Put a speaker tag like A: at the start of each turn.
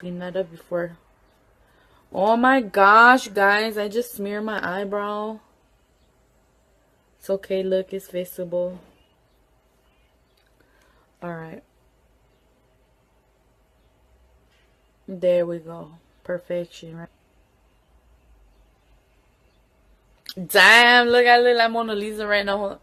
A: clean that up before. Oh my gosh, guys. I just smeared my eyebrow. It's okay. Look, it's visible. Alright. There we go. Perfection, right? Damn, look, I look like Mona Lisa right now.